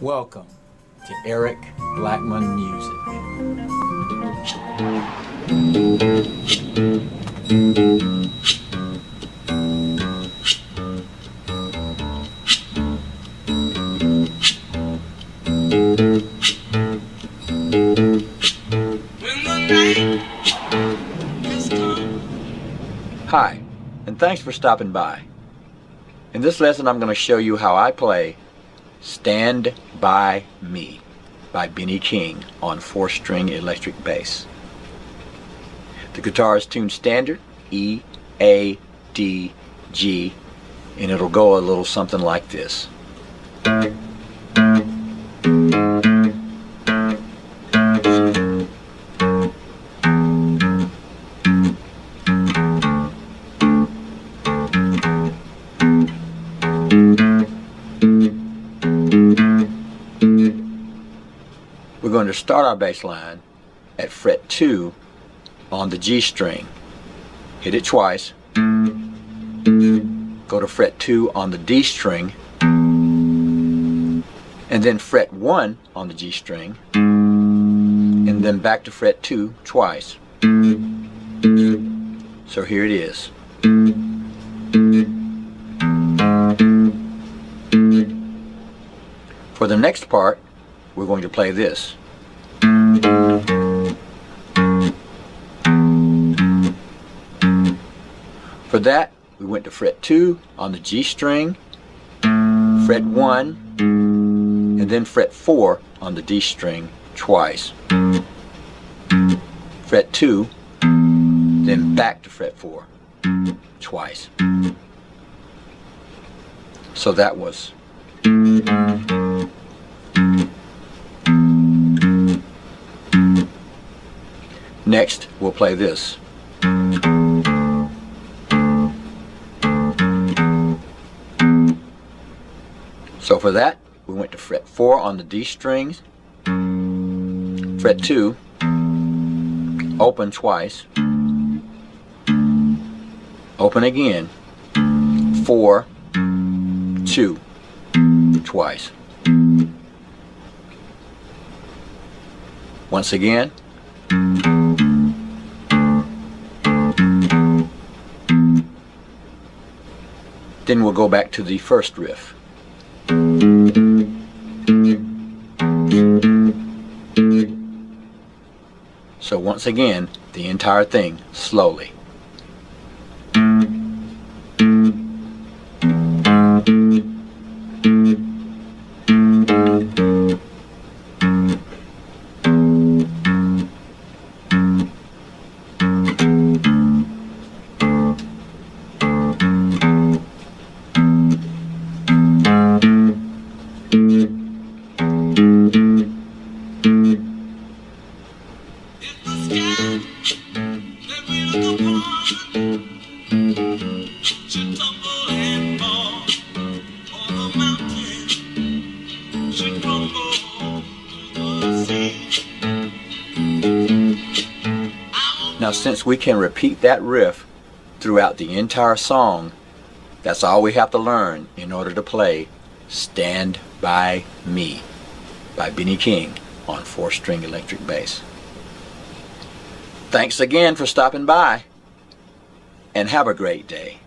Welcome to Eric Blackmon Music. Hi, and thanks for stopping by. In this lesson I'm going to show you how I play Stand By Me by Benny King on four-string electric bass. The guitar is tuned standard, E, A, D, G, and it'll go a little something like this. Going to start our bass line at fret 2 on the G string. Hit it twice. Go to fret 2 on the D string. And then fret 1 on the G string. And then back to fret 2 twice. So here it is. For the next part, we're going to play this. For that, we went to fret 2 on the G string, fret 1, and then fret 4 on the D string twice. Fret 2, then back to fret 4 twice. So that was Next, we'll play this. So for that, we went to fret 4 on the D strings, fret 2, open twice, open again, 4, 2, twice. Once again, Then we'll go back to the first riff. So once again, the entire thing slowly. Now since we can repeat that riff throughout the entire song, that's all we have to learn in order to play Stand By Me by Benny King on four-string electric bass. Thanks again for stopping by and have a great day.